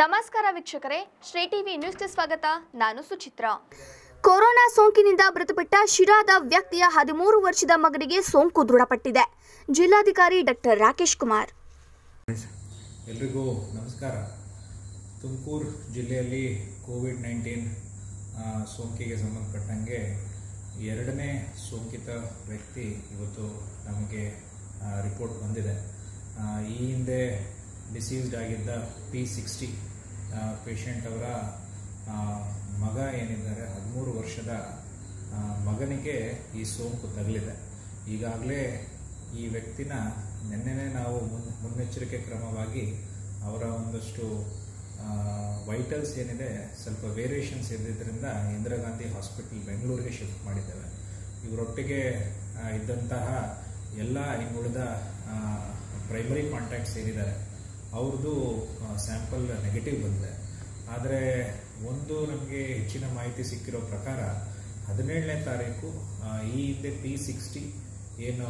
ನಮಸ್ಕಾರ ವೀಕ್ಷಕರೇ ಶ್ರೀ ಟಿವಿ ನ್ಯೂಸ್ಗೆ ಸ್ವಾಗತ. ನಾನು ಸುಚಿತ್ರ. ಕೊರೋನಾ ಸೋಂಕಿನಿಂದ ಮೃತಪಟ್ಟ ಶಿರಾದ ವ್ಯಕ್ತಿಯ ಹದಿಮೂರು ವರ್ಷದ ಮಗನಿಗೆ ಸೋಂಕು ದೃಢಪಟ್ಟಿದೆ. ಜಿಲ್ಲಾಧಿಕಾರಿ ಡಾಕ್ಟರ್ ರಾಕೇಶ್ ಕುಮಾರ್. ಎಲ್ರಿಗೂ ನಮಸ್ಕಾರ. ತುಮಕೂರು ಜಿಲ್ಲೆಯಲ್ಲಿ ಕೋವಿಡ್ ನೈನ್ಟೀನ್ ಸೋಂಕಿಗೆ ಸಂಬಂಧಪಟ್ಟಂಗೆ ಎರಡನೇ ಸೋಂಕಿತ ವ್ಯಕ್ತಿ ಇವತ್ತು ನಮಗೆ ರಿಪೋರ್ಟ್ ಬಂದಿದೆ. ಈ ಹಿಂದೆ ಡಿಸೀಸ್ಡ್ ಆಗಿದ್ದ ಪಿ ಸಿಕ್ಸ್ಟಿ ಪೇಷಂಟ್ ಅವರ ಮಗ ಏನಿದ್ದಾರೆ, ಹದಿಮೂರು ವರ್ಷದ ಮಗನಿಗೆ ಈ ಸೋಂಕು ತಗಲಿದೆ. ಈಗಾಗಲೇ ಈ ವ್ಯಕ್ತಿನ ನಿನ್ನೆ ನಾವು ಮುನ್, ಮುನ್ನೆಚ್ಚರಿಕೆ ಕ್ರಮವಾಗಿ ಅವರ ಒಂದಷ್ಟು ವೈಟಲ್ಸ್ ಏನಿದೆ, ಸ್ವಲ್ಪ ವೇರಿಯೇಷನ್ಸ್ ಇದ್ದಿದ್ದರಿಂದ ಇಂದಿರಾ ಗಾಂಧಿ ಹಾಸ್ಪಿಟಲ್ ಬೆಂಗಳೂರಿಗೆ ಶಿಫ್ಟ್ ಮಾಡಿದ್ದೇವೆ. ಇವರೊಟ್ಟಿಗೆ ಇದ್ದಂತಹ ಎಲ್ಲ ಇನ್ನುಳಿದ ಪ್ರೈಮರಿ ಕಾಂಟ್ಯಾಕ್ಟ್ಸ್ ಏನಿದ್ದಾರೆ ಅವ್ರದ್ದು ಸ್ಯಾಂಪಲ್ ನೆಗೆಟಿವ್ ಬಂದಿದೆ. ಆದರೆ ಒಂದು ನಮಗೆ ಹೆಚ್ಚಿನ ಮಾಹಿತಿ ಸಿಕ್ಕಿರೋ ಪ್ರಕಾರ ಹದಿನೇಳನೇ ತಾರೀಕು ಈ ಹಿಂದೆ ಪಿ ಸಿಕ್ಸ್ಟಿ ಏನು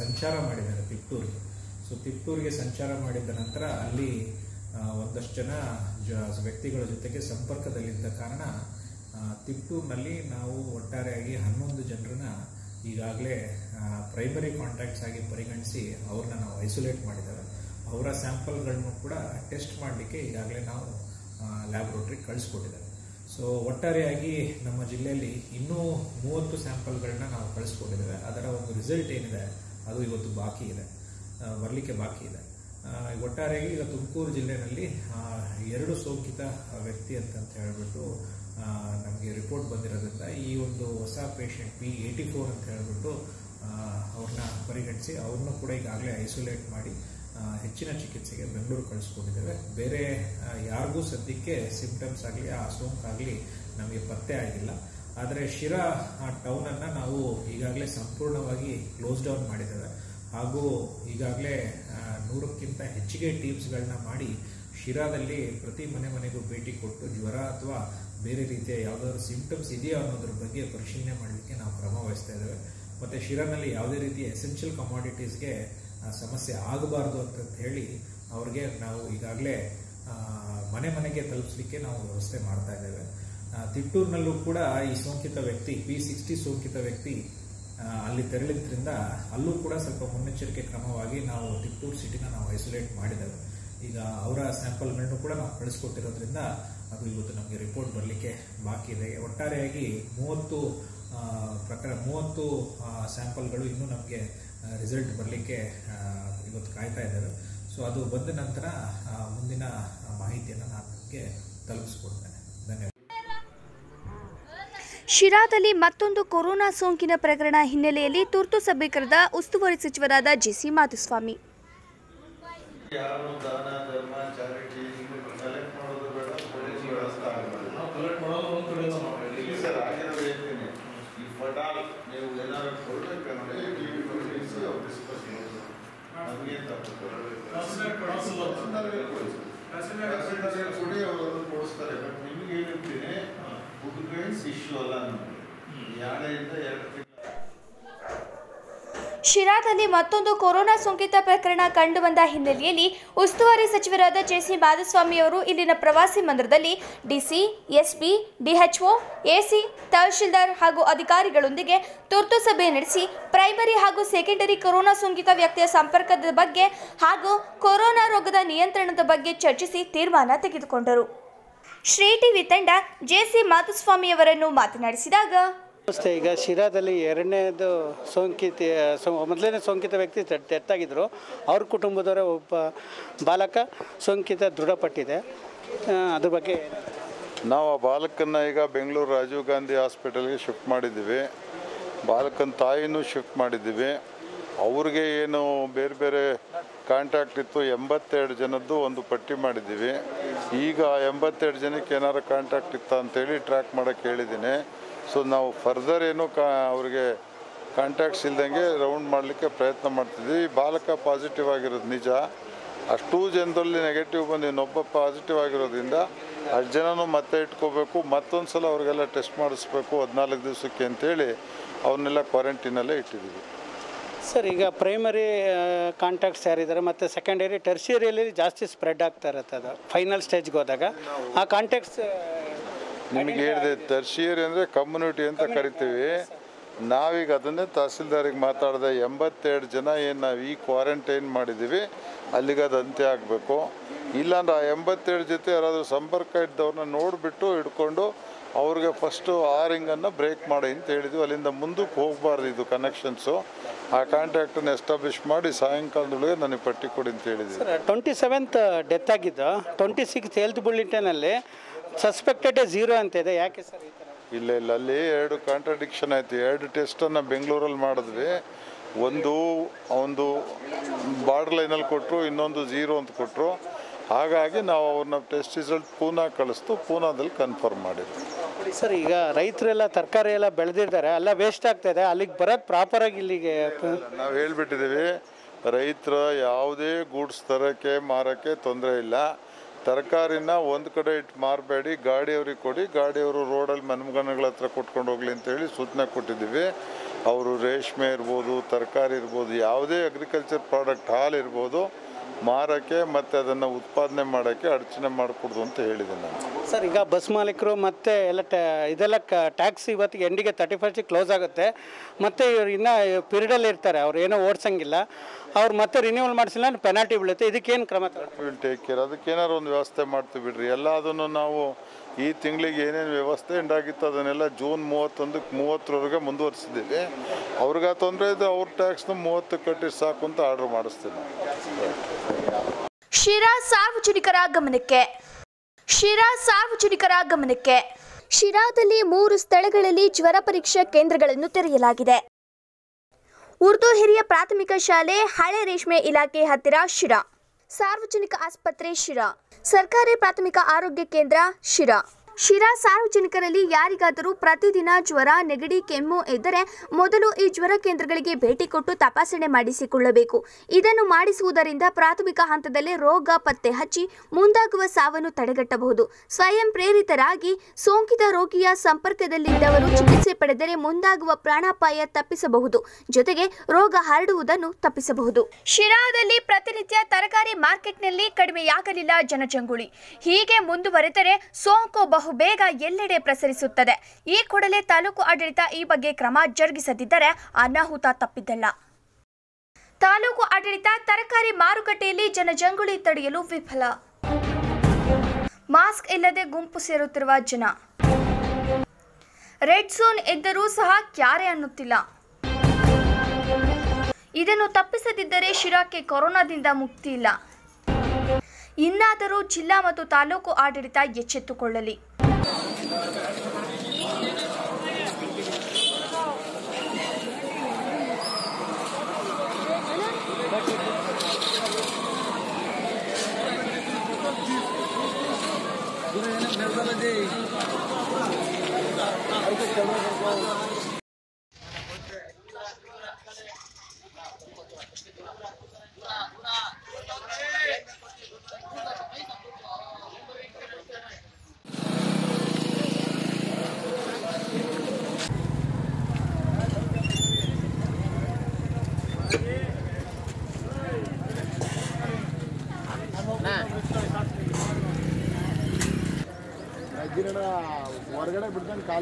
ಸಂಚಾರ ಮಾಡಿದ್ದಾರೆ ತಿಪ್ಟೂರಿಗೆ. ಸೊ ತಿಪ್ಟೂರಿಗೆ ಸಂಚಾರ ಮಾಡಿದ ನಂತರ ಅಲ್ಲಿ ಒಂದಷ್ಟು ಜನ ಜ, ವ್ಯಕ್ತಿಗಳ ಜೊತೆಗೆ ಸಂಪರ್ಕದಲ್ಲಿದ್ದ ಕಾರಣ ತಿಪ್ಟೂರಿನಲ್ಲಿ ನಾವು ಒಟ್ಟಾರೆಯಾಗಿ ಹನ್ನೊಂದು ಜನರನ್ನ ಈಗಾಗಲೇ ಪ್ರೈಮರಿ ಕಾಂಟ್ಯಾಕ್ಟ್ಸ್ ಆಗಿ ಪರಿಗಣಿಸಿ ಅವ್ರನ್ನ ನಾವು ಐಸೋಲೇಟ್ ಮಾಡಿದ್ದೇವೆ. ಅವರ ಸ್ಯಾಂಪಲ್ಗಳನ್ನು ಕೂಡ ಟೆಸ್ಟ್ ಮಾಡಲಿಕ್ಕೆ ಈಗಾಗಲೇ ನಾವು ಲ್ಯಾಬ್ರೋಟ್ರಿ ಕಳಿಸ್ಕೊಟ್ಟಿದ್ದೇವೆ. ಸೊ ಒಟ್ಟಾರೆಯಾಗಿ ನಮ್ಮ ಜಿಲ್ಲೆಯಲ್ಲಿ ಇನ್ನೂ ಮೂವತ್ತು ಸ್ಯಾಂಪಲ್ಗಳನ್ನ ನಾವು ಕಳಿಸ್ಕೊಟ್ಟಿದ್ದೇವೆ. ಅದರ ಒಂದು ರಿಸಲ್ಟ್ ಏನಿದೆ, ಅದು ಇವತ್ತು ಬಾಕಿ ಇದೆ. ಬರಲಿಕ್ಕೆ ಬಾಕಿ ಇದೆ. ಒಟ್ಟಾರೆಯಾಗಿ ಈಗ ತುಮಕೂರು ಜಿಲ್ಲೆಯಲ್ಲಿ ಎರಡು ಸೋಂಕಿತ ವ್ಯಕ್ತಿ ಅಂತ ಹೇಳ್ಬಿಟ್ಟು ನಮಗೆ ರಿಪೋರ್ಟ್ ಬಂದಿರೋದ್ರಿಂದ ಈ ಒಂದು ಹೊಸ ಪೇಷಂಟ್ ಪಿ ಏಯ್ಟಿ ಫೋರ್ ಅಂತ ಹೇಳ್ಬಿಟ್ಟು ಅವ್ರನ್ನ ಪರಿಗಣಿಸಿ ಅವ್ರನ್ನೂ ಕೂಡ ಈಗಾಗಲೇ ಐಸೋಲೇಟ್ ಮಾಡಿ ಹೆಚ್ಚಿನ ಚಿಕಿತ್ಸೆಗೆ ಬೆಂಗಳೂರು ಕಳಿಸ್ಕೊಂಡಿದ್ದೇವೆ. ಬೇರೆ ಯಾರಿಗೂ ಸದ್ಯಕ್ಕೆ ಸಿಂಪ್ಟಮ್ಸ್ ಆಗಲಿ, ಆ ಸೋಂಕಾಗಲಿ ನಮಗೆ ಪತ್ತೆ ಆಗಿಲ್ಲ. ಆದರೆ ಶಿರಾ, ಆ ಟೌನನ್ನು ನಾವು ಈಗಾಗಲೇ ಸಂಪೂರ್ಣವಾಗಿ ಕ್ಲೋಸ್ ಡೌನ್ ಮಾಡಿದ್ದೇವೆ. ಹಾಗೂ ಈಗಾಗಲೇ ನೂರಕ್ಕಿಂತ ಹೆಚ್ಚಿಗೆ ಟೀಮ್ಸ್ಗಳನ್ನ ಮಾಡಿ ಶಿರಾದಲ್ಲಿ ಪ್ರತಿ ಮನೆ ಮನೆಗೂ ಭೇಟಿ ಕೊಟ್ಟು ಜ್ವರ ಅಥವಾ ಬೇರೆ ರೀತಿಯ ಯಾವುದಾದ್ರು ಸಿಂಪ್ಟಮ್ಸ್ ಇದೆಯಾ ಅನ್ನೋದ್ರ ಬಗ್ಗೆ ಪರಿಶೀಲನೆ ಮಾಡಲಿಕ್ಕೆ ನಾವು ಕ್ರಮ ವಹಿಸ್ತಾ ಇದ್ದೇವೆ. ಮತ್ತು ಶಿರಾನಲ್ಲಿ ಯಾವುದೇ ರೀತಿಯ ಎಸೆನ್ಷಿಯಲ್ ಕಮಾಡಿಟೀಸ್ಗೆ ಸಮಸ್ಯೆ ಆಗಬಾರ್ದು ಅಂತ ಹೇಳಿ ಅವ್ರಿಗೆ ನಾವು ಈಗಾಗಲೇ ಮನೆ ಮನೆಗೆ ತಲುಪಿಸಲಿಕ್ಕೆ ನಾವು ವ್ಯವಸ್ಥೆ ಮಾಡ್ತಾ ಇದ್ದೇವೆ. ತಿಟ್ಟೂರಿನಲ್ಲೂ ಕೂಡ ಈ ಸೋಂಕಿತ ವ್ಯಕ್ತಿ ಪಿ ಸಿಕ್ಸ್ಟಿ ಸೋಂಕಿತ ವ್ಯಕ್ತಿ ಅಲ್ಲಿ ತೆರಳಿದ್ರಿಂದ ಅಲ್ಲೂ ಕೂಡ ಸ್ವಲ್ಪ ಮುನ್ನೆಚ್ಚರಿಕೆ ಕ್ರಮವಾಗಿ ನಾವು ತಿಟ್ಟೂರು ಸಿಟಿನ ನಾವು ಐಸೋಲೇಟ್ ಮಾಡಿದ್ದೇವೆ. ಈಗ ಅವರ ಸ್ಯಾಂಪಲ್ಗಳನ್ನು ಕೂಡ ನಾವು ಕಳಿಸ್ಕೊಟ್ಟಿರೋದ್ರಿಂದ ಅದು ಇವತ್ತು ನಮಗೆ ರಿಪೋರ್ಟ್ ಬರಲಿಕ್ಕೆ ಬಾಕಿ ಇದೆ. ಒಟ್ಟಾರೆಯಾಗಿ ಮೂವತ್ತು ಪ್ರಕಾರ ಮೂವತ್ತು ಸ್ಯಾಂಪಲ್ಗಳು ಇನ್ನೂ ನಮಗೆ ರಿಸಲ್ಟ್ ಬರಲಿಕ್ಕೆ ಇವತ್ತು ಕಾಯ್ತಾ ಇದ್ದಾರೆ. ಸೊ ಅದು ಬಂದ ನಂತರ ಮುಂದಿನ ಮಾಹಿತಿಯನ್ನು ನಾನು ನಿಮಗೆ ತಲುಪಿಸ್ಕೊಡ್ತೇನೆ. ಧನ್ಯವಾದ. ಶಿರಾದಲ್ಲಿ ಮತ್ತೊಂದು ಕೊರೋನಾ ಸೋಂಕಿನ ಪ್ರಕರಣ ಹಿನ್ನೆಲೆಯಲ್ಲಿ ತುರ್ತು ಸಭೆ ಕರೆದ ಉಸ್ತುವಾರಿ ಸಚಿವರಾದ ಜಿಸಿ ಮಾಧುಸ್ವಾಮಿ ಯಾರು ದಾನ ಧರ್ಮ ಚಾರಿಟಿ ಕಲೆಕ್ಟ್ ಮಾಡೋದು ಬೇಡ ಪೊಲೀಸ್ ವ್ಯವಸ್ಥೆ ಆಗಬೇಕು ನಾವು ಕಲೆಕ್ಟ್ ಮಾಡೋದು ಒಂದು ಕಡೆ ಇಲ್ಲಿ ಸರ್ ಆಗಿರೋದು ಹೇಳ್ತೀನಿ ಈ ಫಟಾಲ್ ನೀವು ಏನಾದ್ರು ಕೊಡ್ಬೇಕಂದ್ರೆ ಟಿ ವಿ ನೋಟಿಸಿ ಅವ್ರು ಡಿಸ್ಕಸ್ ಮಾಡೋದು ನಮಗೆ ತಪ್ಪು ಪರ್ಸನಲ್ಗೆ ಕೊಡಿ ಪರ್ಸನಲ್ಗೆ ಕೊಡಿ ಅವರು ಕೊಡಿಸ್ತಾರೆ ಬಟ್ ನಿಮಗೆ ಹೇಳಿರ್ತೀನಿ ಫುಡ್ ಗೈಡ್ಸ್ ಶಿರಾದಲ್ಲಿ ಮತ್ತೊಂದು ಕೊರೋನಾ ಸೋಂಕಿತ ಪ್ರಕರಣ ಕಂಡುಬಂದ ಹಿನ್ನೆಲೆಯಲ್ಲಿ ಉಸ್ತುವಾರಿ ಸಚಿವರಾದ ಜೆಸಿ ಮಾಧುಸ್ವಾಮಿ ಅವರು ಇಲ್ಲಿನ ಪ್ರವಾಸಿ ಮಂದಿರದಲ್ಲಿ DC SP DHO AC tahsildar ಹಾಗೂ ಅಧಿಕಾರಿಗಳೊಂದಿಗೆ ತುರ್ತು ಸಭೆ ನಡೆಸಿ ಪ್ರೈಮರಿ ಹಾಗೂ ಸೆಕೆಂಡರಿ ಕೊರೋನಾ ಸೋಂಕಿತ ವ್ಯಕ್ತಿಯ ಸಂಪರ್ಕದ ಬಗ್ಗೆ ಹಾಗೂ ಕೊರೋನಾ ರೋಗದ ನಿಯಂತ್ರಣದ ಬಗ್ಗೆ ಚರ್ಚಿಸಿ ತೀರ್ಮಾನ ತೆಗೆದುಕೊಂಡರು. ಶ್ರೀ ಟಿವಿ ತಂಡ ಜೆಸಿ ಮಾಧುಸ್ವಾಮಿಯವರನ್ನು ಮಾತನಾಡಿಸಿದಾಗ ನಮಸ್ತೆ ಈಗ ಶಿರಾದಲ್ಲಿ ಎರಡನೇದು ಸೋಂಕಿತ ಸೋ ಮೊದಲನೇ ಸೋಂಕಿತ ವ್ಯಕ್ತಿ ಡೆತ್ ಆಗಿದ್ದರು ಅವ್ರ ಕುಟುಂಬದವರ ಒಬ್ಬ ಬಾಲಕ ಸೋಂಕಿತ ದೃಢಪಟ್ಟಿದೆ. ಆ, ಅದ್ರ ಬಗ್ಗೆ ನಾವು ಆ ಬಾಲಕನ್ನ ಈಗ ಬೆಂಗಳೂರು ರಾಜೀವ್ ಗಾಂಧಿ ಹಾಸ್ಪಿಟಲ್ಗೆ ಶಿಫ್ಟ್ ಮಾಡಿದ್ದೀವಿ. ಬಾಲಕನ ತಾಯಿನೂ ಶಿಫ್ಟ್ ಮಾಡಿದ್ದೀವಿ. ಅವ್ರಿಗೆ ಏನು ಬೇರೆ ಬೇರೆ ಕಾಂಟ್ಯಾಕ್ಟ್ ಇತ್ತು. ಎಂಬತ್ತೆರಡು ಜನದ್ದು ಒಂದು ಪಟ್ಟಿ ಮಾಡಿದ್ದೀವಿ. ಈಗ ಎಂಬತ್ತೆರಡು ಜನಕ್ಕೆ ಏನಾರು ಕಾಂಟ್ಯಾಕ್ಟ್ ಇತ್ತ ಅಂತೇಳಿ ಟ್ರ್ಯಾಕ್ ಮಾಡೋಕ್ಕೆ ಹೇಳಿದ್ದೀನಿ. ಸೊ ನಾವು ಫರ್ದರ್ ಏನು ಕಾ, ಅವ್ರಿಗೆ ಕಾಂಟ್ಯಾಕ್ಟ್ಸ್ ಇಲ್ದಂಗೆ ರೌಂಡ್ ಮಾಡಲಿಕ್ಕೆ ಪ್ರಯತ್ನ ಮಾಡ್ತಿದ್ವಿ. ಬಾಲಕ ಪಾಸಿಟಿವ್ ಆಗಿರೋದು ನಿಜ. ಅಷ್ಟೂ ಜನದಲ್ಲಿ ನೆಗೆಟಿವ್ ಬಂದು ಇನ್ನೊಬ್ಬ ಪಾಸಿಟಿವ್ ಆಗಿರೋದ್ರಿಂದ ಅಷ್ಟು ಜನನೂ ಮತ್ತೆ ಇಟ್ಕೋಬೇಕು ಮತ್ತೊಂದು ಸಲ ಅವ್ರಿಗೆಲ್ಲ ಟೆಸ್ಟ್ ಮಾಡಿಸ್ಬೇಕು ಹದಿನಾಲ್ಕು ದಿವಸಕ್ಕೆ ಅಂತೇಳಿ ಅವ್ರನ್ನೆಲ್ಲ ಕ್ವಾರಂಟೈನಲ್ಲೇ ಇಟ್ಟಿದ್ದೀವಿ. ಸರ್ ಈಗ ಪ್ರೈಮರಿ ಕಾಂಟ್ಯಾಕ್ಟ್ಸ್ ಯಾರಿದ್ದಾರೆ ಮತ್ತು ಸೆಕೆಂಡರಿ ಟರ್ಷಿಯರಿಯಲ್ಲಿ ಜಾಸ್ತಿ ಸ್ಪ್ರೆಡ್ ಆಗ್ತಾ ಇರುತ್ತೆ ಅದು ಫೈನಲ್ ಸ್ಟೇಜ್ಗೆ ಹೋದಾಗ. ಆ ಕಾಂಟ್ಯಾಕ್ಟ್ಸ್ ನಿಮಗೆ ಹೇಳಿದೆ ತರ್ಷಿಯರಿ ಅಂದರೆ ಕಮ್ಯುನಿಟಿ ಅಂತ ಕರಿತೀವಿ. ನಾವೀಗ ಅದನ್ನೇ ತಹಸೀಲ್ದಾರಿಗೆ ಮಾತಾಡಿದೆ ಎಂಬತ್ತೆರಡು ಜನ ಏನು ನಾವು ಈ ಕ್ವಾರಂಟೈನ್ ಮಾಡಿದ್ದೀವಿ ಅಲ್ಲಿಗೆ ಅದು ಅಂತ್ಯ ಆಗಬೇಕು. ಇಲ್ಲಾಂದ್ರೆ ಆ ಎಂಬತ್ತೇಳು ಜೊತೆ ಯಾರಾದರೂ ಸಂಪರ್ಕ ಇದ್ದವ್ರನ್ನ ನೋಡಿಬಿಟ್ಟು ಹಿಡ್ಕೊಂಡು ಅವ್ರಿಗೆ ಫಸ್ಟು ಆ ರಿಂಗನ್ನು ಬ್ರೇಕ್ ಮಾಡಿ ಅಂತ ಹೇಳಿದ್ವಿ. ಅಲ್ಲಿಂದ ಮುಂದಕ್ಕೆ ಹೋಗಬಾರ್ದು ಇದು ಕನೆಕ್ಷನ್ಸು ಆ ಕಾಂಟ್ಯಾಕ್ಟನ್ನು ಎಸ್ಟಾಬ್ಲಿಷ್ ಮಾಡಿ ಸಾಯಂಕಾಲದೊಳಗೆ ನನಗೆ ಪಟ್ಟಿ ಕೊಡಿ ಅಂತ ಹೇಳಿದ್ವಿ ಸರ್ ಟ್ವೆಂಟಿ ಸೆವೆಂತ್ ಡೆತ್ ಆಗಿದ್ದು ಟ್ವೆಂಟಿ ಸಿಕ್ಸ್ ಹೆಲ್ತ್ ಬುಲೆಟಿನಲ್ಲಿ ಸಸ್ಪೆಕ್ಟೆಡ್ ಝೀರೋ ಅಂತ ಇದೆ. ಯಾಕೆ ಸರ್ ಇಲ್ಲ ಇಲ್ಲ ಅಲ್ಲಿ ಎರಡು ಕಾಂಟ್ರಡಿಕ್ಷನ್ ಆಯಿತು. ಎರಡು ಟೆಸ್ಟನ್ನು ಬೆಂಗಳೂರಲ್ಲಿ ಮಾಡಿದ್ವಿ. ಒಂದು ಒಂದು ಬಾರ್ಡರ್ ಲೈನಲ್ಲಿ ಕೊಟ್ಟರು ಇನ್ನೊಂದು ಝೀರೋ ಅಂತ ಕೊಟ್ಟರು ಹಾಗಾಗಿ ನಾವು ಅವ್ರನ್ನ ಟೆಸ್ಟ್ ರಿಸಲ್ಟ್ ಪೂನಾ ಕಳಿಸ್ತು. ಪೂನಾದಲ್ಲಿ ಕನ್ಫರ್ಮ್ ಮಾಡಿದ್ವಿ. ಸರ್, ಈಗ ರೈತರೆಲ್ಲ ತರಕಾರಿ ಎಲ್ಲ ಬೆಳೆದಿದ್ದಾರೆ. ಅಲ್ಲ ವೇಸ್ಟ್ ಆಗ್ತಾ ಇದೆ ಅಲ್ಲಿಗೆ ಬರೋದು ಪ್ರಾಪರಾಗಿ ಇಲ್ಲಿಗೆ ನಾವು ಹೇಳ್ಬಿಟ್ಟಿದ್ದೀವಿ ರೈತರ ಯಾವುದೇ ಗೂಡ್ಸ್ ತರೋಕ್ಕೆ, ಮಾರೋಕ್ಕೆ ತೊಂದರೆ ಇಲ್ಲ. ತರಕಾರಿನ ಒಂದು ಕಡೆ ಇಟ್ಟು ಮಾರಬೇಡಿ, ಗಾಡಿಯವ್ರಿಗೆ ಕೊಡಿ. ಗಾಡಿಯವರು ರೋಡಲ್ಲಿ ಮನ್ಮಗನಗಳ ಹತ್ರ ಕೊಟ್ಕೊಂಡು ಹೋಗ್ಲಿ ಅಂತೇಳಿ ಸೂಚನೆ ಕೊಟ್ಟಿದ್ದೀವಿ. ಅವರು ರೇಷ್ಮೆ ಇರ್ಬೋದು, ತರಕಾರಿ ಇರ್ಬೋದು, ಯಾವುದೇ ಅಗ್ರಿಕಲ್ಚರ್ ಪ್ರಾಡಕ್ಟ್ ಹಾಲು ಇರ್ಬೋದು ಮಾರೋಕ್ಕೆ ಮತ್ತು ಅದನ್ನು ಉತ್ಪಾದನೆ ಮಾಡೋಕ್ಕೆ ಅಡಚಣೆ ಮಾಡಿಕೊಡ್ದು ಅಂತ ಹೇಳಿದೆ ನಾನು. ಸರ್ ಈಗ ಬಸ್ ಮಾಲೀಕರು ಮತ್ತೆ ಎಲ್ಲ ಟ್ಯಾ ಇದೆಲ್ಲ ಟ್ಯಾಕ್ಸ್ ಇವತ್ತಿಗೆ ಎಂಡಿಗೆ ತರ್ಟಿ ಫಸ್ಟಿಗೆ ಕ್ಲೋಸ್ ಆಗುತ್ತೆ. ಮತ್ತು ಇವ್ರು ಇನ್ನೂ ಪೀರಿಯಡಲ್ಲಿ ಇರ್ತಾರೆ ಅವ್ರು ಏನೋ ಓಡಿಸಂಗಿಲ್ಲ. ಅವ್ರು ಮತ್ತೆ ರಿನ್ಯೂವಲ್ ಮಾಡಿಸಿಲ್ಲ ಪೆನಾಲ್ಟಿ ಬೀಳುತ್ತೆ. ಇದಕ್ಕೇನು ಕ್ರಮ ವಿಲ್ ಟೇಕ್ ಕೇರ್ ಅದಕ್ಕೆ ಏನಾದ್ರು ಒಂದು ವ್ಯವಸ್ಥೆ ಮಾಡ್ತೀವಿ ಬಿಡ್ರಿ. ಎಲ್ಲದನ್ನು ನಾವು ಈ ತಿಂಗಳಿಗೆ ಏನೇನು ವ್ಯವಸ್ಥೆ ಉಂಟಾಗಿತ್ತು ಅದನ್ನೆಲ್ಲ ಜೂನ್ ಮೂವತ್ತೊಂದಕ್ಕೆ ಮೂವತ್ತರವರೆಗೆ ಮುಂದುವರಿಸಿದ್ದೀವಿ. ಅವ್ರಿಗೆ ತೊಂದರೆ ಇದೆ, ಅವ್ರ ಟ್ಯಾಕ್ಸ್ನ ಮೂವತ್ತು ಕಟ್ಟಿ ಸಾಕು ಅಂತ ಆರ್ಡರ್ ಮಾಡಿಸ್ತೀನಿ ಶಿರಾ ಸಾರ್ವಜನಿಕರ ಗಮನಕ್ಕೆ. ಶಿರಾ ಸಾರ್ವಜನಿಕರ ಗಮನಕ್ಕೆ. ಶಿರಾದಲ್ಲಿ ಮೂರು ಸ್ಥಳಗಳಲ್ಲಿ ಜ್ವರ ಪರೀಕ್ಷಾ ಕೇಂದ್ರಗಳನ್ನು ತೆರೆಯಲಾಗಿದೆ. ಉರ್ದು ಹಿರಿಯ ಪ್ರಾಥಮಿಕ ಶಾಲೆ ಹಳೆ ರೇಷ್ಮೆ ಇಲಾಖೆ ಹತ್ತಿರ ಶಿರಾ. ಸಾರ್ವಜನಿಕ ಆಸ್ಪತ್ರೆ ಶಿರಾ. ಸರ್ಕಾರಿ ಪ್ರಾಥಮಿಕ ಆರೋಗ್ಯ ಕೇಂದ್ರ ಶಿರಾ. ಶಿರಾ ಸಾರ್ವಜನಿಕರಲ್ಲಿ ಯಾರಿಗಾದರೂ ಪ್ರತಿದಿನ ಜ್ವರ, ನೆಗಡಿ, ಕೆಮ್ಮು ಇದ್ದರೆ ಮೊದಲು ಈ ಜ್ವರ ಕೇಂದ್ರಗಳಿಗೆ ಭೇಟಿ ಕೊಟ್ಟು ತಪಾಸಣೆ ಮಾಡಿಸಿಕೊಳ್ಳಬೇಕು. ಇದನ್ನು ಮಾಡಿಸುವುದರಿಂದ ಪ್ರಾಥಮಿಕ ಹಂತದಲ್ಲೇ ರೋಗ ಪತ್ತೆ ಹಚ್ಚಿ ಮುಂದಾಗುವ ಸಾವನ್ನು ತಡೆಗಟ್ಟಬಹುದು. ಸ್ವಯಂ ಪ್ರೇರಿತರಾಗಿ ಸೋಂಕಿತ ರೋಗಿಯ ಸಂಪರ್ಕದಲ್ಲಿದ್ದವರು ಚಿಕಿತ್ಸೆ ಪಡೆದರೆ ಮುಂದಾಗುವ ಪ್ರಾಣಾಪಾಯ ತಪ್ಪಿಸಬಹುದು. ಜೊತೆಗೆ ರೋಗ ಹರಡುವುದನ್ನು ತಪ್ಪಿಸಬಹುದು. ಶಿರಾದಲ್ಲಿ ಪ್ರತಿನಿತ್ಯ ತರಕಾರಿ ಮಾರ್ಕೆಟ್ನಲ್ಲಿ ಕಡಿಮೆಯಾಗಲಿಲ್ಲ ಜನಜಂಗುಳಿ. ಹೀಗೆ ಮುಂದುವರೆದರೆ ಸೋಂಕು ಬಹುಬೇಗ ಎಲ್ಲೆಡೆ ಪ್ರಸರಿಸುತ್ತದೆ. ಈ ಕೂಡಲೇ ತಾಲೂಕು ಆಡಳಿತ ಈ ಬಗ್ಗೆ ಕ್ರಮ ಜರುಗಿಸದಿದ್ದರೆ ಅನಾಹುತ ತಪ್ಪಿದ್ದಲ್ಲ. ತಾಲೂಕು ಆಡಳಿತ ತರಕಾರಿ ಮಾರುಕಟ್ಟೆಯಲ್ಲಿ ಜನಜಂಗುಳಿ ತಡೆಯಲು ವಿಫಲ. ಮಾಸ್ಕ್ ಇಲ್ಲದೆ ಗುಂಪು ಸೇರುತ್ತಿರುವ ಜನ. ರೆಡ್ ಝೋನ್ ಇದ್ದರೂ ಸಹ ಕ್ಯಾರೆ ಅನ್ನುತ್ತಿಲ್ಲ. ಇದನ್ನು ತಪ್ಪಿಸದಿದ್ದರೆ ಶಿರಾಕ್ಕೆ ಕೊರೋನಾದಿಂದ ಮುಕ್ತಿ ಇಲ್ಲ. ಇನ್ನಾದರೂ ಜಿಲ್ಲಾ ಮತ್ತು ತಾಲೂಕು ಆಡಳಿತ ಎಚ್ಚೆತ್ತುಕೊಳ್ಳಲಿ.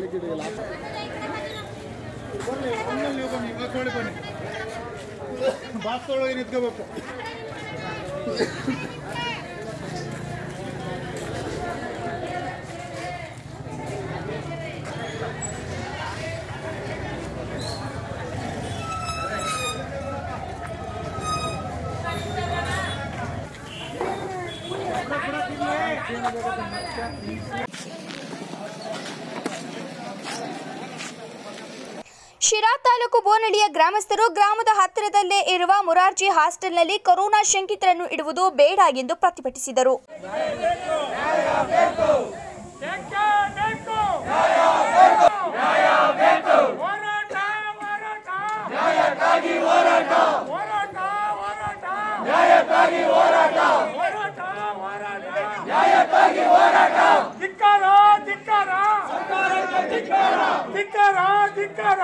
ಬಿಡ್ಕೊಂಡು ಬನ್ನಿ ಬನ್ನಿ ಬಾಕ್ಸ್ ಒಳಗೆ ನಿಂತ್ಕೋಬೇಕು ಶಿರಾ ತಾಲೂಕು ಬೋನಳಿಯ ಗ್ರಾಮಸ್ಥರು ಗ್ರಾಮದ ಹತ್ತಿರದಲ್ಲೇ ಇರುವ ಮುರಾರ್ಜಿ ಹಾಸ್ಟೆಲ್ನಲ್ಲಿ ಕೊರೋನಾ ಶಂಕಿತರನ್ನು ಇಡುವುದು ಬೇಡ ಎಂದು ಪ್ರತಿಭಟಿಸಿದರು. ಧಿಕ್ಕಾರ ಧಿಕ್ಕಾರ ಧಿಕ್ಕಾರ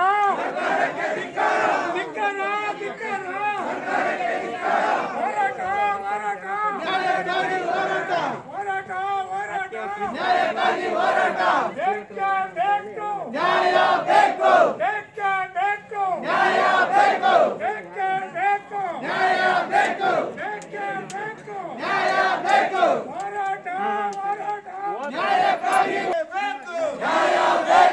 ಧಿಕ್ಕಾರ ಧಿಕ್ಕಾರ ಹೋರಾಟ ಹೋರಾಟ ಹೋರಾಟ ಹೋರಾಟ ಬೇಕ ಬೇಕು ನ್ಯಾಯ ಬೇಕು ಬೇಕ ಬೇಕು ನ್ಯಾಯ ಬೇಕು ಬೇಕ ಬೇಕು ನ್ಯಾಯ ಬೇಕು ಬೇಕ ಬೇಕು ನ್ಯಾಯ ಬೇಕು ಹೋರಾಟ ಹೋರಾಟ ನ್ಯಾಯಕ್ಕಾಗಿ ಬೇಕು ನ್ಯಾಯ ಬೇಕು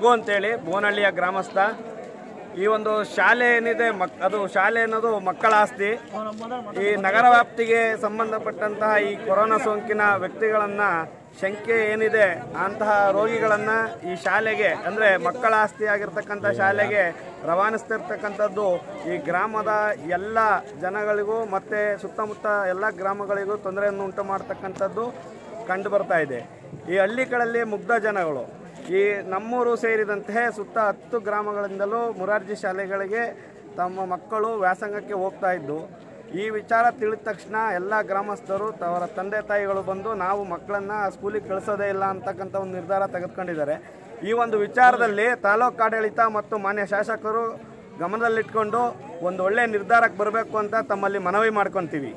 ರಘು ಅಂತೇಳಿ, ಬೋನಹಳ್ಳಿಯ ಗ್ರಾಮಸ್ಥ. ಈ ಒಂದು ಶಾಲೆ ಏನಿದೆ, ಮಕ್, ಅದು ಶಾಲೆ ಅನ್ನೋದು ಮಕ್ಕಳ ಆಸ್ತಿ. ಈ ನಗರ ವ್ಯಾಪ್ತಿಗೆ ಸಂಬಂಧಪಟ್ಟಂತಹ ಈ ಕೊರೋನಾ ಸೋಂಕಿನ ವ್ಯಕ್ತಿಗಳನ್ನು ಶಂಕೆ ಏನಿದೆ, ಅಂತಹ ರೋಗಿಗಳನ್ನು ಈ ಶಾಲೆಗೆ, ಅಂದರೆ ಮಕ್ಕಳ ಆಸ್ತಿಯಾಗಿರ್ತಕ್ಕಂಥ ಶಾಲೆಗೆ ರವಾನಿಸ್ತಿರ್ತಕ್ಕಂಥದ್ದು ಈ ಗ್ರಾಮದ ಎಲ್ಲ ಜನಗಳಿಗೂ ಮತ್ತು ಸುತ್ತಮುತ್ತ ಎಲ್ಲ ಗ್ರಾಮಗಳಿಗೂ ತೊಂದರೆಯನ್ನು ಉಂಟು ಮಾಡ್ತಕ್ಕಂಥದ್ದು ಕಂಡು ಬರ್ತಾ ಇದೆ. ಈ ಹಳ್ಳಿಗಳಲ್ಲಿ ಮುಗ್ಧ ಜನಗಳು. ಈ ನಮ್ಮೂರು ಸೇರಿದಂತೆ ಸುತ್ತ ಹತ್ತು ಗ್ರಾಮಗಳಿಂದಲೂ ಮುರಾರ್ಜಿ ಶಾಲೆಗಳಿಗೆ ತಮ್ಮ ಮಕ್ಕಳು ವ್ಯಾಸಂಗಕ್ಕೆ ಹೋಗ್ತಾ ಇದ್ದು ಈ ವಿಚಾರ ತಿಳಿದ ತಕ್ಷಣ ಎಲ್ಲ ಗ್ರಾಮಸ್ಥರು ಅವರ ತಂದೆ ತಾಯಿಗಳು ಬಂದು ನಾವು ಮಕ್ಕಳನ್ನು ಸ್ಕೂಲಿಗೆ ಕಳಿಸೋದೇ ಇಲ್ಲ ಅಂತಕ್ಕಂಥ ಒಂದು ನಿರ್ಧಾರ ತೆಗೆದುಕೊಂಡಿದ್ದಾರೆ. ಈ ಒಂದು ವಿಚಾರದಲ್ಲಿ ತಾಲೂಕು ಆಡಳಿತ ಮತ್ತು ಮಾನ್ಯ ಶಾಸಕರು ಗಮನದಲ್ಲಿಟ್ಕೊಂಡು ಒಂದು ಒಳ್ಳೆಯ ನಿರ್ಧಾರಕ್ಕೆ ಬರಬೇಕು ಅಂತ ತಮ್ಮಲ್ಲಿ ಮನವಿ ಮಾಡ್ಕೊತೀವಿ.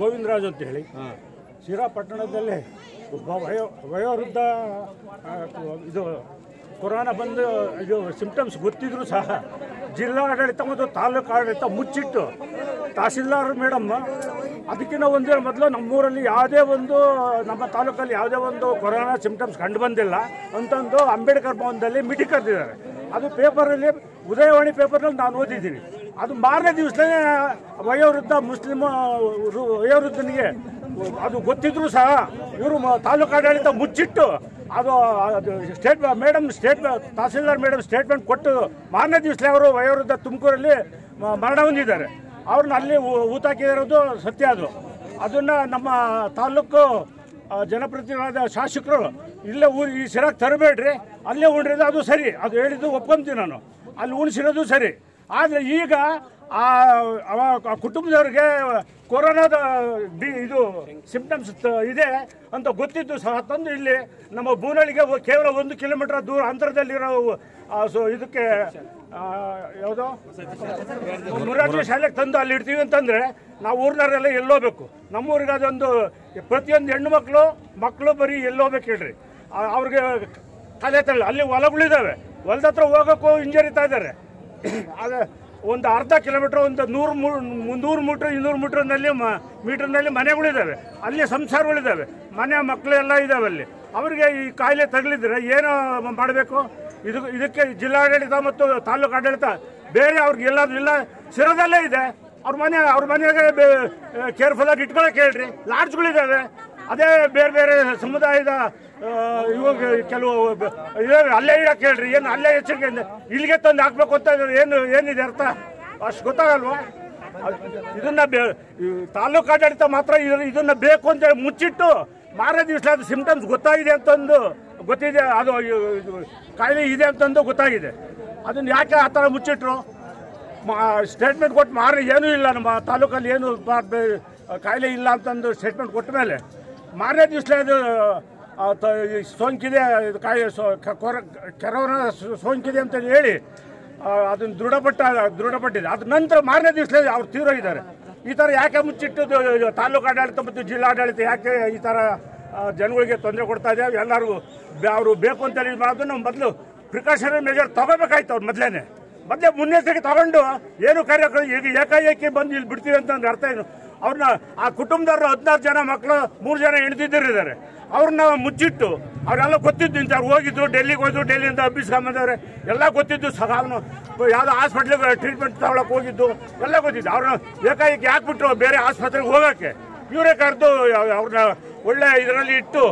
ಗೋವಿಂದರಾಜ್ ಅಂತ ಹೇಳಿ ಶಿರಾ ಪಟ್ಟಣದಲ್ಲಿ ಒಬ್ಬ ವಯೋ, ವಯೋವೃದ್ಧ ಇದು ಕೊರೋನಾ ಬಂದು ಇದು ಸಿಂಪ್ಟಮ್ಸ್ ಗೊತ್ತಿದ್ರು ಸಹ ಜಿಲ್ಲಾಡಳಿತ ಮತ್ತು ತಾಲೂಕು ಆಡಳಿತ ಮುಚ್ಚಿಟ್ಟು ತಹಸೀಲ್ದಾರ್ ಮೇಡಮ್ ಅದಕ್ಕಿಂತ ಒಂದೇ ಮೊದಲು ನಮ್ಮೂರಲ್ಲಿ ಯಾವುದೇ ಒಂದು, ನಮ್ಮ ತಾಲೂಕಲ್ಲಿ ಯಾವುದೇ ಒಂದು ಕೊರೋನಾ ಸಿಂಪ್ಟಮ್ಸ್ ಕಂಡು ಬಂದಿಲ್ಲ. ಅಂತಂದು ಅಂಬೇಡ್ಕರ್ ಭವನದಲ್ಲಿ ಮೀಟಿಂಗ್ ಕರೆದಿದ್ದಾರೆ. ಅದು ಪೇಪರಲ್ಲಿ, ಉದಯವಾಣಿ ಪೇಪರ್ನಲ್ಲಿ ನಾನು ಓದಿದ್ದೀನಿ. ಅದು ಮಾರನೇ ದಿವಸನೇ ವಯೋವೃದ್ಧ ಮುಸ್ಲಿಂ ರು- ವಯೋವೃದ್ಧನಿಗೆ ಅದು ಗೊತ್ತಿದ್ರು ಸಹ ಇವರು ತಾಲೂಕು ಆಡಳಿತ ಮುಚ್ಚಿಟ್ಟು ಅದು state madam state tahsildar madam statement ಕೊಟ್ಟು ಮಾರನೇ ದಿವಸಲೇ ಅವರು ವಯೋವೃದ್ಧ ತುಮಕೂರಲ್ಲಿ ಮರಣ ಹೊಂದಿದ್ದಾರೆ. ಅವ್ರನ್ನ ಅಲ್ಲಿ ಊತಾಕಿರೋದು ಸತ್ಯ ಅದು. ಅದನ್ನು ನಮ್ಮ ತಾಲೂಕು ಜನಪ್ರತಿನಿಧಿಗಳಾದ ಶಾಸಕರು ಇಲ್ಲೇ ಊರು, ಈ ಸಿರಾಕ್ ತರಬೇಡ್ರಿ, ಅಲ್ಲೇ ಉಣ್ರಿದ್ರೆ ಅದು ಸರಿ. ಅದು ಹೇಳಿದ್ದು ಒಪ್ಕೊಂತೀನಿ ನಾನು. ಅಲ್ಲಿ ಉಣಿಸಿರೋದು ಸರಿ. ಆದರೆ ಈಗ ಆ, ಅವ ಕುಟುಂಬದವ್ರಿಗೆ ಕೊರೋನಾದ ಡಿ ಇದು ಸಿಂಪ್ಟಮ್ಸ್ ಇದೆ ಅಂತ ಗೊತ್ತಿದ್ದು ಸಹ ತಂದು ಇಲ್ಲಿ ನಮ್ಮ ಬೂನಳಿಗೆ ಕೇವಲ ಒಂದು ಕಿಲೋಮೀಟರ್ ದೂರ ಅಂತರದಲ್ಲಿರೋ ಸೊ, ಇದಕ್ಕೆ ಯಾವುದೋ? ಮುರಾರ್ಜಿ ಶಾಲೆಗೆ ತಂದು ಅಲ್ಲಿ ಇಡ್ತೀವಿ ಅಂತಂದರೆ ನಾವು ಊರಿನವರೆಲ್ಲ ಎಲ್ಲೋಗ್ಬೇಕು ನಮ್ಮೂರಿಗೆ ಅದೊಂದು ಪ್ರತಿಯೊಂದು ಹೆಣ್ಣು ಮಕ್ಕಳು ಮಕ್ಕಳು ಬರೀ ಎಲ್ಲೋಗ್ಬೇಕು ಹೇಳ್ರಿ? ಅವ್ರಿಗೆ ತಲೆ ತಳ್ಳಿ, ಅಲ್ಲಿ ಹೊಲಗಳಿದ್ದಾವೆ. ಹೊಲದ ಹತ್ರ ಹೋಗೋಕ್ಕೂ ಹಿಂಜರಿತಾ ಇದ್ದಾರೆ. ಅದೇ ಒಂದು ಅರ್ಧ ಕಿಲೋಮೀಟ್ರ್, ಒಂದು ನೂರು ನೂರು ಮೀಟ್ರ್, ಇನ್ನೂರು ಮೀಟ್ರ್ನಲ್ಲಿ ಮ, ಮೀಟ್ರ್ನಲ್ಲಿ ಮನೆಗಳಿದ್ದಾವೆ. ಅಲ್ಲಿ ಸಂಸಾರಗಳಿದ್ದಾವೆ. ಮನೆ ಮಕ್ಕಳೆಲ್ಲ ಇದ್ದಾವೆ ಅಲ್ಲಿ. ಅವರಿಗೆ ಈ ಕಾಯಿಲೆ ತಗಲಿದ್ರೆ ಏನು ಮಾಡಬೇಕು? ಇದು, ಇದಕ್ಕೆ ಜಿಲ್ಲಾಡಳಿತ ಮತ್ತು ತಾಲೂಕು ಆಡಳಿತ ಬೇರೆ ಅವ್ರಿಗೆ ಎಲ್ಲಾದ್ರೂ ಇಲ್ಲ. ಸಿರದಲ್ಲೇ ಇದೆ. ಅವ್ರ ಮನೆ, ಅವ್ರ ಮನೆಗೆ ಕೇರ್ಫುಲ್ ಆಗಿ ಇಟ್ಕೊಳಕ್ಕೆ ಹೇಳ್ರಿ. ಲಾಡ್ಜ್ಗಳಿದ್ದಾವೆ. ಅದೇ ಬೇರೆ ಬೇರೆ ಸಮುದಾಯದ ಇವಾಗ ಕೆಲವು, ಏನು ಅಲ್ಲೇ ಇಡಕ್ಕೆ ಹೇಳ್ರಿ, ಏನು ಅಲ್ಲೇ ಹೆಚ್ಚಿಗೆ ಇಲ್ಲಿಗೆ ತಂದು ಹಾಕ್ಬೇಕು ಅಂತ ಏನು ಏನಿದೆ ಅರ್ಥ? ಅಷ್ಟು ಗೊತ್ತಾಗಲ್ವಾ? ಇದನ್ನ ತಾಲೂಕು ಆಡಳಿತ ಮಾತ್ರ ಇದನ್ನ- ಬೇಕು ಅಂತ ಹೇಳಿ ಮುಚ್ಚಿಟ್ಟು ಮಾರನೇ ದಿವಸ ಅದು ಸಿಂಪ್ಟಮ್ಸ್ ಗೊತ್ತಾಗಿದೆ ಅಂತಂದು ಗೊತ್ತಿದೆ, ಅದು ಕಾಯಿಲೆ ಇದೆ ಅಂತಂದು ಗೊತ್ತಾಗಿದೆ. ಅದನ್ನ ಯಾಕೆ ಆ ಥರ ಮುಚ್ಚಿಟ್ರು? ಸ್ಟೇಟ್ಮೆಂಟ್ ಕೊಟ್ಟು ಮಾರನೇ ಏನೂ ಇಲ್ಲ ನಮ್ಮ ತಾಲೂಕಲ್ಲಿ, ಏನು ಕಾಯಿಲೆ ಇಲ್ಲ ಅಂತಂದು ಸ್ಟೇಟ್ಮೆಂಟ್ ಕೊಟ್ಟ ಮೇಲೆ ಮಾರನೇ ದಿವಸ ಅದು ಸೋಂಕಿದೆ ಇದು ಕಾಯಿಲೆ ಸೋ- ಕ- ಕೊರ- ಕೊರೋನಾ ಸೋಂಕಿದೆ ಅಂತ ಹೇಳಿ ಅದನ್ನು ದೃಢಪಟ್ಟ, ದೃಢಪಟ್ಟಿದೆ. ಅದ ನಂತರ ಮಾರನೇ ದಿವಸ ಅವ್ರು ತೀರೋಗಿದ್ದಾರೆ ಈ ಥರ ಯಾಕೆ ಮುಚ್ಚಿಟ್ಟು ತಾಲೂಕು ಆಡಳಿತ ಮತ್ತು ಜಿಲ್ಲಾಡಳಿತ ಯಾಕೆ ಈ ಥರ ಜನಗಳಿಗೆ ತೊಂದರೆ ಕೊಡ್ತಾ ಇದೆ? ಎಲ್ಲರೂ ಅವರು ಬೇಕು ಅಂತೇಳಿ ಮಾಡೋದು ನಾವು ಮೊದಲು ಪ್ರಿಕಾಷನರಿ ಮೆಜರ್ ತಗೋಬೇಕಾಯ್ತು ಅವ್ರು ಮೊದಲೇ ಮೊದಲೇ ಮುನ್ನೆಚ್ಚರಿಕೆ ತಗೊಂಡು ಏನು ಕಾರ್ಯಕ್ರಮ, ಈಗ ಏಕಾಏಕಿ ಬಂದು ಇಲ್ಲಿ ಬಿಡ್ತೀವಿ ಅಂತ ಅರ್ಥ ಏನು. ಅವ್ರನ್ನ, ಆ ಕುಟುಂಬದವರು ಹದಿನಾರು ಜನ ಮಕ್ಕಳು ಮೂರು ಜನ ಹೆಣ್ದಿದ್ದರಿದ್ದಾರೆ ಅವ್ರನ್ನ ಮುಚ್ಚಿಟ್ಟು ಅವರೆಲ್ಲ ಗೊತ್ತಿದ್ದು ಇಂಥವ್ರು ಹೋಗಿದ್ದು ಡೆಲ್ಲಿಗೆ ಹೋದ್ರು ಡೆಲ್ಲಿಯಿಂದ ಹಬ್ಬಿಸ್ಕೊಂಬಂದವ್ರೆ ಎಲ್ಲ ಗೊತ್ತಿದ್ದು ಸಹ ಅವನು ಯಾವುದೋ ಹಾಸ್ಪಿಟ್ಲಿಗೆ ಟ್ರೀಟ್ಮೆಂಟ್ ತಗೊಳಕ್ಕೆ ಹೋಗಿದ್ದು, ಎಲ್ಲ ಗೊತ್ತಿದ್ದು. ಅವ್ರನ್ನ ಏಕಾಏಕಿ ಯಾಕೆ ಬಿಟ್ರು ಬೇರೆ ಆಸ್ಪತ್ರೆಗೆ ಹೋಗೋಕ್ಕೆ. ಇವರೇ ಕರೆದು ಅವ್ರನ್ನ ಒಳ್ಳೆ ಇದರಲ್ಲಿ ಇಟ್ಟು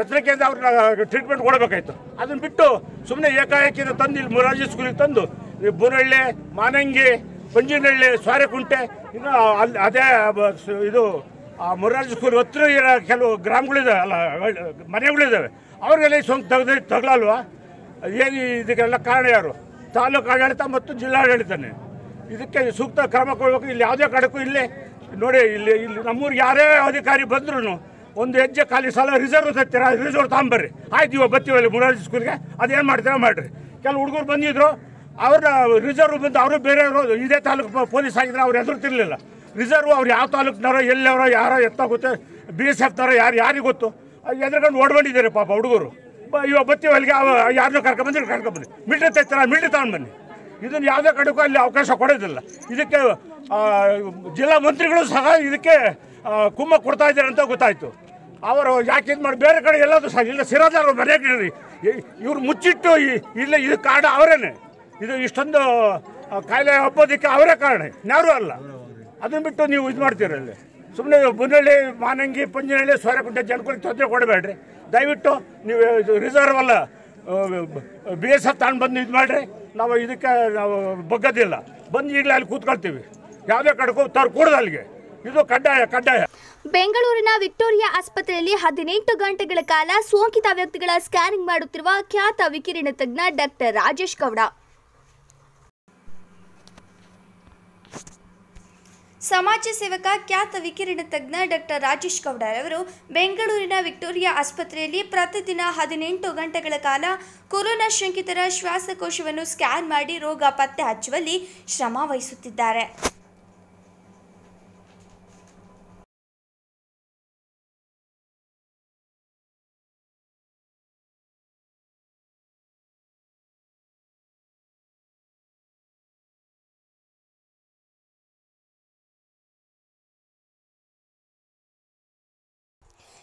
ಎಚ್ಚರಿಕೆಯಿಂದ ಅವ್ರನ್ನ ಟ್ರೀಟ್ಮೆಂಟ್ ಕೊಡಬೇಕಾಯ್ತು. ಅದನ್ನು ಬಿಟ್ಟು ಸುಮ್ಮನೆ ಏಕಾಏಕಿಯಿಂದ ತಂದು ಇಲ್ಲಿ ಮುರಾಜಿ ಸ್ಕೂಲಿಗೆ ತಂದು, ಈ ಬೂನಹಳ್ಳಿ ಮಾನಂಗಿ ಪಂಜಿನಹಳ್ಳಿ ಸ್ವಾರೆಕುಂಟೆ, ಇನ್ನು ಅಲ್ಲಿ ಅದೇ ಇದು ಆ ಮೊರಾರ್ಜಿ ಸ್ಕೂಲ್ ಹತ್ರ ಇರೋ ಕೆಲವು ಗ್ರಾಮಗಳಿದ್ದಾವೆ ಅಲ್ಲ ಮನೆಗಳಿದ್ದಾವೆ ಅವ್ರಿಗೆಲ್ಲ ಈ ಸೋಂಕು ತೆಗೆದು ತಗಲಲ್ವಾ? ಏನು ಇದಕ್ಕೆಲ್ಲ ಕಾರಣ ಯಾರು? ತಾಲೂಕು ಆಡಳಿತ ಮತ್ತು ಜಿಲ್ಲಾಡಳಿತನೇ. ಇದಕ್ಕೆ ಸೂಕ್ತ ಕ್ರಮ ಕೊಡಬೇಕು. ಇಲ್ಲಿ ಯಾವುದೇ ಕಡೆಗೂ ಇಲ್ಲೇ. ನೋಡಿ, ಇಲ್ಲಿ ಇಲ್ಲಿ ನಮ್ಮೂರಿಗೆ ಯಾರೇ ಅಧಿಕಾರಿ ಬಂದ್ರು ಒಂದು ಹೆಜ್ಜೆ ಖಾಲಿ ಸಾಲ ರಿಸರ್ವ್ ತತ್ತೀರ ರಿಸರ್ವ್ ತಗೊಂಬರ್ರಿ. ಆಯ್ತು, ಇವಾಗ ಅಲ್ಲಿ ಮುರಾರ್ಜಿ ಸ್ಕೂಲ್ಗೆ. ಅದೇನು ಮಾಡ್ತೀರಾ ಮಾಡ್ರಿ. ಕೆಲವು ಹುಡುಗರು ಬಂದಿದ್ರು. ಅವ್ರನ್ನ ರಿಸರ್ವ್ ಬಂದು ಅವರು ಬೇರೆಯವರು ಇದೇ ತಾಲೂಕು ಪೊಲೀಸ್ ಆಗಿದ್ರೆ ಅವ್ರು ಎದುರ್ತಿರ್ಲಿಲ್ಲ ರಿಸರ್ವ್ ಅವ್ರು ಯಾವ ತಾಲೂಕಿನವರೋ ಎಲ್ಲವರೋ ಯಾರೋ ಎತ್ತಾಗುತ್ತೆ, ಬಿ ಎಸ್ ಎಫ್ನವರೋ, ಯಾರು, ಯಾರಿಗೆ ಗೊತ್ತು? ಎದುರ್ಕೊಂಡು ಓಡ್ಕೊಂಡಿದ್ದಾರೆ ಪಾಪ ಹುಡುಗರು. ಇವಾಗ ಬತ್ತೀವಿ ಅಲ್ಲಿಗೆ ಯಾರನ್ನೂ ಕರ್ಕೊಂಬಂದ್ರೆ ಕರ್ಕೊಂಬಂದು ಮಿಲ್ಟ್ರಿ ತೆಗ್ತಾರ ಮಿಲ್ಟ್ರಿ ತಗೊಂಡು ಬನ್ನಿ. ಇದನ್ನು ಯಾವುದೇ ಕಡೆಗೂ ಅಲ್ಲಿ ಅವಕಾಶ ಕೊಡೋದಿಲ್ಲ. ಇದಕ್ಕೆ ಜಿಲ್ಲಾ ಮಂತ್ರಿಗಳು ಸಹ ಇದಕ್ಕೆ ಕುಮ್ಮ ಕೊಡ್ತಾ ಇದ್ದಾರೆ ಅಂತ ಗೊತ್ತಾಯಿತು. ಅವರು ಯಾಕೆ ಇದು ಮಾಡಿ, ಬೇರೆ ಕಡೆ ಎಲ್ಲಾದರೂ ಸಹ, ಇಲ್ಲ ಸಿರಾಜ್ ಅವ್ರ ಮನೆಗೆ ಇರ್ರಿ. ಇ- ಇವ್ರು ಮುಚ್ಚಿಟ್ಟು ಇಲ್ಲ ಇದು ಕಾರಣ ಅವರೇನೆ. ಇದು ಇಷ್ಟೊಂದು ಕಾಯಿಲೆ ಹಬ್ಬೋದಕ್ಕೆ ಅವರೇ ಕಾರಣ. ಯಾರೂ ಅಲ್ಲ. ಅದನ್ನ ಬಿಟ್ಟು ನೀವು ಇದು ಮಾಡ್ತೀರಲ್ಲಿ ಸುಮ್ಮನೆ ಬುನಳ್ಳಿ, ಮಾನಂಗಿ ಪಂಜನಹಳ್ಳಿ ಸೋರೆಕುಂಟೆ ಜನಗಳಿಗೆ ತೊಂದರೆ ಕೊಡಬೇಡ್ರಿ. ದಯವಿಟ್ಟು ನೀವು ಇದು ರಿಸರ್ವ್ ಅಲ್ಲ ಬಿ ಎಸ್ ಎಫ್ ತಗೊಂಡು ಬಂದು ಇದು ಮಾಡಿರಿ. ನಾವು ಇದಕ್ಕೆ ನಾವು ಬಗ್ಗದಿಲ್ಲ. ಬಂದು ಈಗಲೇ ಅಲ್ಲಿ ಕೂತ್ಕೊಳ್ತೀವಿ. ಯಾವುದೇ ಕಡೆಗೂ ತರ್ ಕೂಡದು ಅಲ್ಲಿಗೆ. ಇದು ಕಡ್ಡಾಯ ಕಡ್ಡಾಯ. ಬೆಂಗಳೂರಿನ ವಿಕ್ಟೋರಿಯಾ ಆಸ್ಪತ್ರೆಯಲ್ಲಿ ಹದಿನೆಂಟು ಗಂಟೆಗಳ ಕಾಲ ಸೋಂಕಿತ ವ್ಯಕ್ತಿಗಳ ಸ್ಕ್ಯಾನಿಂಗ್ ಮಾಡುತ್ತಿರುವ ಖ್ಯಾತ ವಿಕಿರಣ ತಜ್ಞ ಡಾಕ್ಟರ್ ರಾಜೇಶ್ ಗೌಡ. ಸಮಾಜ ಸೇವಕ ಖ್ಯಾತ ವಿಕಿರಣ ತಜ್ಞ ಡಾಕ್ಟರ್ ರಾಜೇಶ್ ಗೌಡರವರು ಬೆಂಗಳೂರಿನ ವಿಕ್ಟೋರಿಯಾ ಆಸ್ಪತ್ರೆಯಲ್ಲಿ ಪ್ರತಿದಿನ ಹದಿನೆಂಟು ಗಂಟೆಗಳ ಕಾಲ ಕೊರೋನಾ ಶಂಕಿತರ ಶ್ವಾಸಕೋಶವನ್ನು ಸ್ಕ್ಯಾನ್ ಮಾಡಿ ರೋಗ ಪತ್ತೆ ಹಚ್ಚುವಲ್ಲಿ ಶ್ರಮ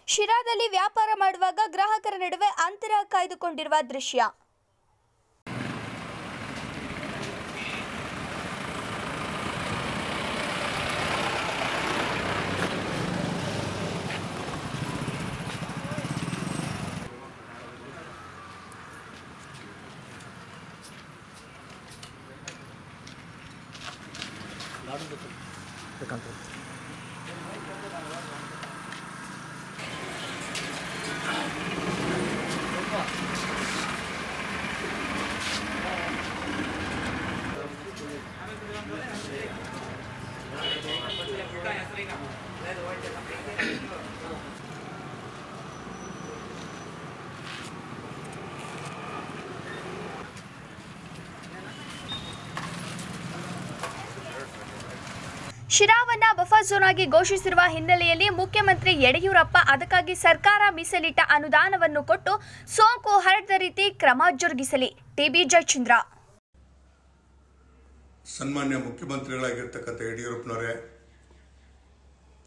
ಶಿರಾದಲ್ಲಿ ವ್ಯಾಪಾರ ಮಾಡುವಾಗ ಗ್ರಾಹಕರ ನಡುವೆ ಅಂತರ ಕಾಯ್ದುಕೊಂಡಿರುವ ದೃಶ್ಯ. ಶಿರಾವನ್ನ ಬಫರ್ ಝೋನ್ ಆಗಿ ಘೋಷಿಸಿರುವ ಹಿನ್ನೆಲೆಯಲ್ಲಿ ಮುಖ್ಯಮಂತ್ರಿ ಯಡಿಯೂರಪ್ಪ ಅದಕ್ಕಾಗಿ ಸರ್ಕಾರ ಮೀಸಲಿಟ್ಟ ಅನುದಾನವನ್ನು ಕೊಟ್ಟು ಸೋಂಕು ಹರಡದ ರೀತಿ ಕ್ರಮ ಜರುಗಿಸಲಿ. ಟಿಬಿ ಜಯಚಂದ್ರ. ಸನ್ಮಾನ್ಯ ಮುಖ್ಯಮಂತ್ರಿಗಳಾಗಿರ್ತಕ್ಕಂಥ ಯಡಿಯೂರಪ್ಪನವರೇ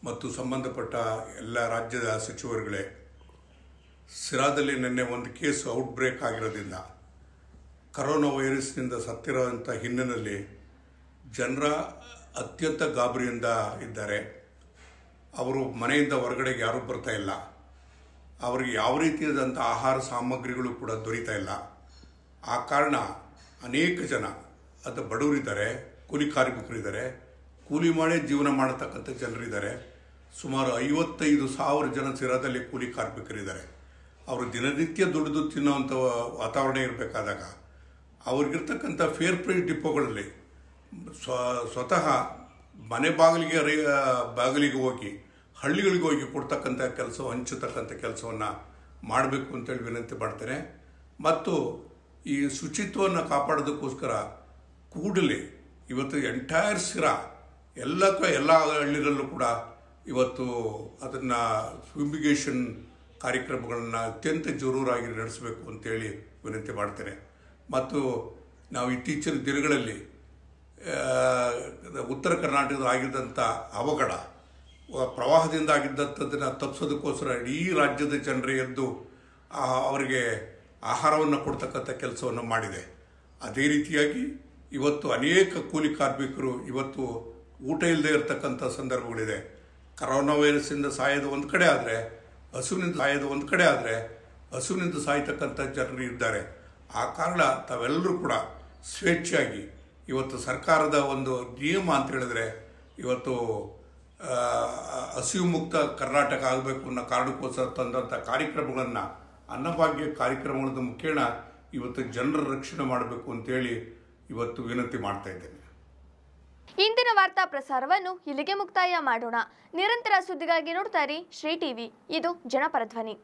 ಮತ್ತು ಸಂಬಂಧಪಟ್ಟ ಎಲ್ಲ ರಾಜ್ಯದ ಸಚಿವರುಗಳೇ, ಸಿರಾದಲ್ಲಿ ನಿನ್ನೆ ಒಂದು ಕೇಸ್ ಔಟ್ಬ್ರೇಕ್ ಆಗಿರೋದ್ರಿಂದ, ಕರೋನಾ ವೈರಸ್ನಿಂದ ಸತ್ತಿರೋಂಥ ಹಿನ್ನೆಲೆಯಲ್ಲಿ ಜನರ ಅತ್ಯಂತ ಗಾಬರಿಯಿಂದ ಇದ್ದಾರೆ. ಅವರು ಮನೆಯಿಂದ ಹೊರಗಡೆಗೆ ಯಾರೂ ಬರ್ತಾ ಇಲ್ಲ. ಅವರಿಗೆ ಯಾವ ರೀತಿಯಾದಂಥ ಆಹಾರ ಸಾಮಗ್ರಿಗಳು ಕೂಡ ದೊರೀತಾ ಇಲ್ಲ. ಆ ಕಾರಣ ಅನೇಕ ಜನ ಅದು ಬಡವರಿದ್ದಾರೆ, ಕೂಲಿ ಕಾರ್ಮಿಕರಿದ್ದಾರೆ, ಕೂಲಿ ಮಾಡಿ ಜೀವನ ಮಾಡತಕ್ಕಂಥ ಜನರಿದ್ದಾರೆ. ಸುಮಾರು ಐವತ್ತೈದು ಸಾವಿರ ಜನ ಸಿರಾದಲ್ಲಿ ಕೂಲಿ ಕಾರ್ಮಿಕರಿದ್ದಾರೆ. ಅವರು ದಿನನಿತ್ಯ ದುಡಿದು ತಿನ್ನುವಂಥ ವಾತಾವರಣ ಇರಬೇಕಾದಾಗ, ಅವ್ರಿಗಿರ್ತಕ್ಕಂಥ ಫೇರ್ ಪ್ರೈಸ್ ಡಿಪೋಗಳಲ್ಲಿ ಸ್ವ, ಸ್ವತಃ ಮನೆ ಬಾಗಿಲಿಗೆ ರೈ ಬಾಗಿಲಿಗೆ ಹೋಗಿ, ಹಳ್ಳಿಗಳಿಗೆ ಹೋಗಿ ಕೊಡ್ತಕ್ಕಂಥ ಕೆಲಸ ಹಂಚತಕ್ಕಂಥ ಕೆಲಸವನ್ನು ಮಾಡಬೇಕು ಅಂತೇಳಿ ವಿನಂತಿ ಮಾಡ್ತೇನೆ. ಮತ್ತು ಈ ಶುಚಿತ್ವವನ್ನು ಕಾಪಾಡೋದಕ್ಕೋಸ್ಕರ ಕೂಡಲೇ ಇವತ್ತು ಎಂಟೈರ್ ಸಿರಾ ಎಲ್ಲ ಎಲ್ಲ ಹಳ್ಳಿಗಳಲ್ಲೂ ಕೂಡ ಇವತ್ತು ಅದನ್ನು ಫ್ಯೂಮಿಗೇಷನ್ ಕಾರ್ಯಕ್ರಮಗಳನ್ನು ಅತ್ಯಂತ ಜರೂರಾಗಿ ನಡೆಸಬೇಕು ಅಂತೇಳಿ ವಿನಂತಿ ಮಾಡ್ತೇನೆ. ಮತ್ತು ನಾವು ಇತ್ತೀಚಿನ ದಿನಗಳಲ್ಲಿ ಉತ್ತರ ಕರ್ನಾಟಕದ ಆಗಿದ್ದಂಥ ಅವಘಡ ಪ್ರವಾಹದಿಂದ ಆಗಿದ್ದಂಥದ್ದನ್ನು ತಪ್ಪಿಸೋದಕ್ಕೋಸ್ಕರ ಇಡೀ ರಾಜ್ಯದ ಜನರೇ ಎದ್ದು ಅವರಿಗೆ ಆಹಾರವನ್ನು ಕೊಡ್ತಕ್ಕಂಥ ಕೆಲಸವನ್ನು ಮಾಡಿದೆ. ಅದೇ ರೀತಿಯಾಗಿ ಇವತ್ತು ಅನೇಕ ಕೂಲಿ ಕಾರ್ಮಿಕರು ಇವತ್ತು ಊಟ ಇಲ್ಲದೆ ಇರತಕ್ಕಂಥ ಸಂದರ್ಭಗಳಿದೆ. ಕರೋನಾ ವೈರಸ್ಸಿಂದ ಸಾಯೋದು ಒಂದು ಕಡೆ ಆದರೆ, ಹಸುವಿನಿಂದ ಸಾಯೋದು ಒಂದು ಕಡೆ ಆದರೆ, ಹಸುವಿನಿಂದ ಸಾಯ್ತಕ್ಕಂಥ ಜನರು ಇದ್ದಾರೆ. ಆ ಕಾರಣ ತಾವೆಲ್ಲರೂ ಕೂಡ ಸ್ವೇಚ್ಛೆಯಾಗಿ ಇವತ್ತು ಸರ್ಕಾರದ ಒಂದು ನಿಯಮ ಅಂತ ಹೇಳಿದ್ರೆ, ಇವತ್ತು ಹಸಿವು ಮುಕ್ತ ಕರ್ನಾಟಕ ಆಗಬೇಕು ಅನ್ನೋ ಕಾರಣಕ್ಕೋಸ್ಕರ ತಂದಂಥ ಕಾರ್ಯಕ್ರಮಗಳನ್ನು, ಅನ್ನಭಾಗ್ಯ ಕಾರ್ಯಕ್ರಮಗಳ ಮುಖೇಣ ಇವತ್ತು ಜನರ ರಕ್ಷಣೆ ಮಾಡಬೇಕು ಅಂತೇಳಿ ಇವತ್ತು ವಿನಂತಿ ಮಾಡ್ತಾ ಇದ್ದೇನೆ. ಇಂದಿನ ವಾರ್ತಾ ಪ್ರಸಾರವನ್ನು ಇಲ್ಲಿಗೆ ಮುಕ್ತಾಯ ಮಾಡೋಣ. ನಿರಂತರ ಸುದ್ದಿಗಾಗಿ ನೋಡ್ತಾ ಶ್ರೀ ಟಿವಿ. ಇದು ಜನಪರ ಧ್ವನಿ.